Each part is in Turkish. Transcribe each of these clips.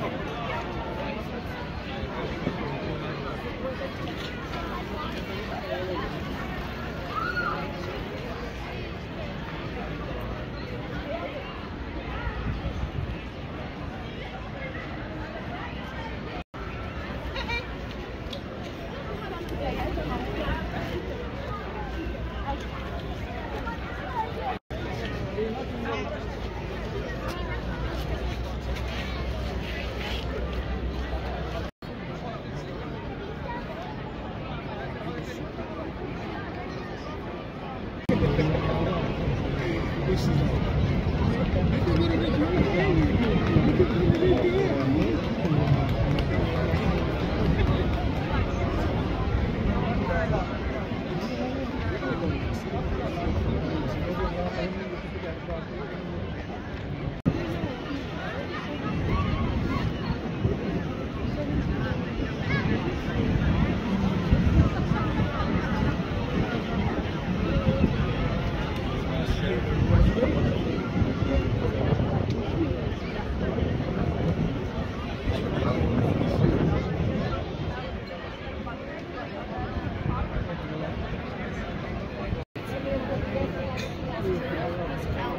Thank you.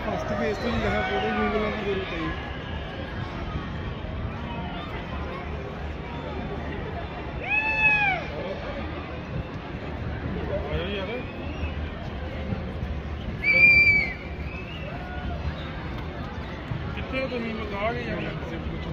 First पे इस तरह जहाँ पूरे घूमना की जरूरत है ਕਿੱਥੇ ਤੁਸੀਂ ਮੰਗਾ ਕੇ ਜਾਣਾ ਕਿਸੇ ਪੁੱਛੋ